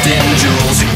lost in jewels